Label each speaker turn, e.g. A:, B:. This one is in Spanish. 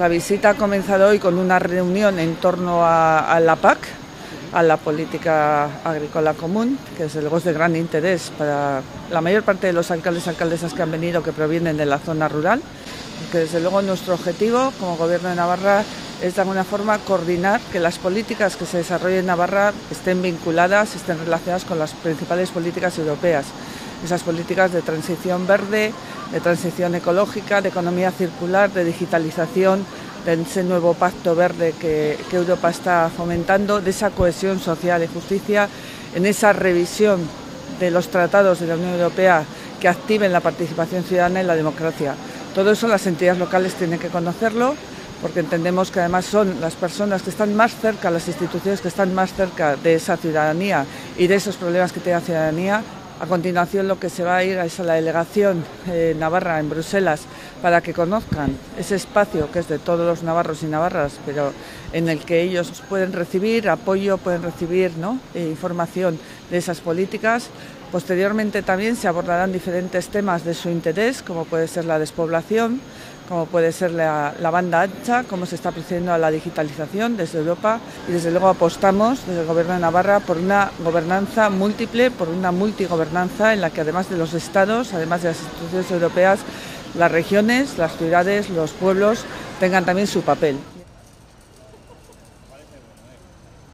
A: La visita ha comenzado hoy con una reunión en torno a, la PAC, a la política agrícola común, que desde luego es de gran interés para la mayor parte de los alcaldes y alcaldesas que han venido que provienen de la zona rural, que desde luego nuestro objetivo como Gobierno de Navarra es de alguna forma coordinar que las políticas que se desarrollen en Navarra estén vinculadas, estén relacionadas con las principales políticas europeas. Esas políticas de transición verde, de transición ecológica, de economía circular, de digitalización, de ese nuevo pacto verde que, Europa está fomentando, de esa cohesión social y justicia, en esa revisión de los tratados de la Unión Europea que activen la participación ciudadana y la democracia. Todo eso las entidades locales tienen que conocerlo porque entendemos que además son las personas que están más cerca, las instituciones que están más cerca de esa ciudadanía y de esos problemas que tiene la ciudadanía. A continuación lo que se va a ir es a la delegación eh, navarra en Bruselas para que conozcan ese espacio que es de todos los navarros y navarras, pero en el que ellos pueden recibir apoyo, pueden recibir eh, información de esas políticas. Posteriormente también se abordarán diferentes temas de su interés, como puede ser la despoblación, como puede ser la, banda ancha, cómo se está procediendo a la digitalización desde Europa y desde luego apostamos desde el Gobierno de Navarra por una gobernanza múltiple, por una multigobernanza en la que además de los estados, además de las instituciones europeas, las regiones, las ciudades, los pueblos tengan también su papel.